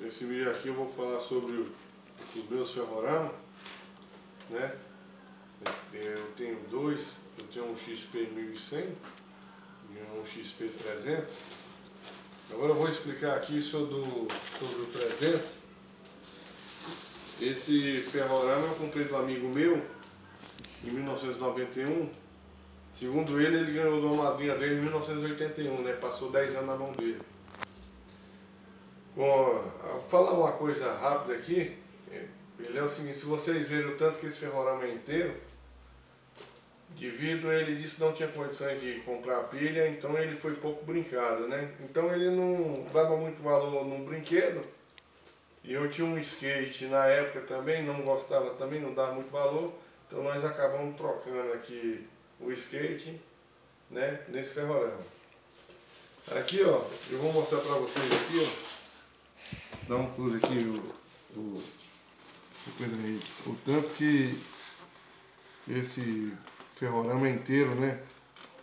Nesse vídeo aqui eu vou falar sobre os meus ferroramas, né? Eu tenho dois, eu tenho um XP 1100 e um XP 300. Agora eu vou explicar aqui sobre o, sobre o 300. Esse ferrorama eu comprei do amigo meu em 1991. Segundo ele, ele ganhou de uma madrinha dele em 1981, né? Passou 10 anos na mão dele. Bom, falar uma coisa rápida aqui. Ele é o seguinte, se vocês verem o tanto que esse ferrorama é inteiro, devido ele disse que não tinha condições de comprar pilha, então ele foi pouco brincado, né? Então ele não dava muito valor no brinquedo. E eu tinha um skate na época também, não gostava também, não dava muito valor. Então nós acabamos trocando aqui o skate, né, nesse ferrorama. Aqui, ó, eu vou mostrar para vocês aqui, ó. Dá um close aqui o, o, o tanto que esse ferrorama inteiro, né?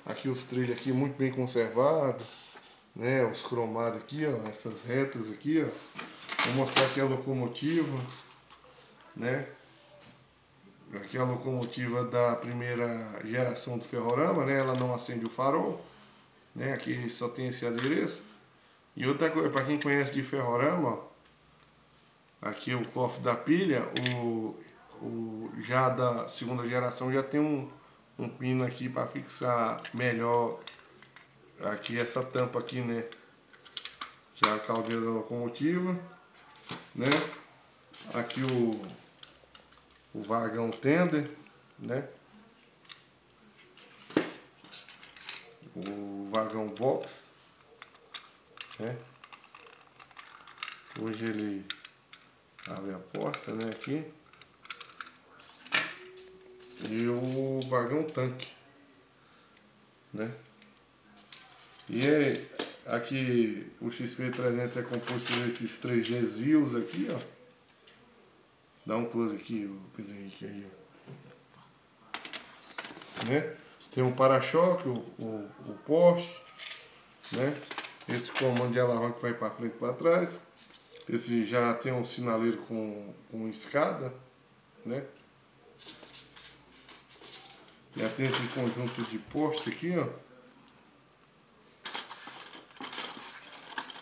Aqui os trilhos aqui muito bem conservados, né? Os cromados aqui, ó, essas retas aqui, ó. Vou mostrar aqui a locomotiva, né? Aqui a locomotiva da primeira geração do ferrorama, né? Ela não acende o farol, né? Aqui só tem esse adereço. E outra coisa, para quem conhece de ferrorama, ó, aqui o cofre da pilha, o, o já da segunda geração já tem um, um pino aqui para fixar melhor aqui essa tampa aqui, né? Que é a caldeira da locomotiva, né? Aqui o, o vagão tender, né? O vagão box, né? Hoje ele abre a porta, né, aqui. E o vagão tanque, né? E é, aqui o XP300 é composto por esses três desvios aqui, ó. Dá um close aqui, o aí, ó. Né? Tem um para-choque, o, o, o poste, né? Esse comando de alavanca vai para frente e para trás. Esse já tem um sinaleiro com, com escada, né? Já tem esse conjunto de poste aqui, ó.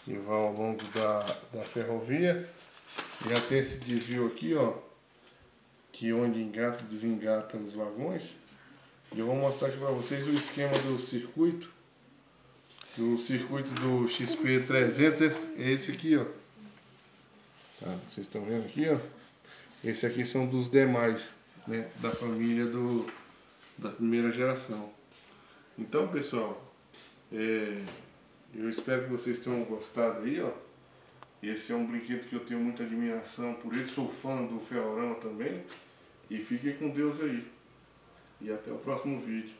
Que vai ao longo da, da ferrovia. Já tem esse desvio aqui, ó. Que onde engata e desengata os vagões. E eu vou mostrar aqui para vocês o esquema do circuito. O circuito do XP300 é esse aqui, ó. Tá? Vocês estão vendo aqui, ó. Esse aqui são dos demais, né? Da família do, da primeira geração. Então, pessoal, é, eu espero que vocês tenham gostado aí, ó. Esse é um brinquedo que eu tenho muita admiração por ele. Sou fã do Ferrorama também. E fiquem com Deus aí. E até o próximo vídeo.